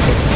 you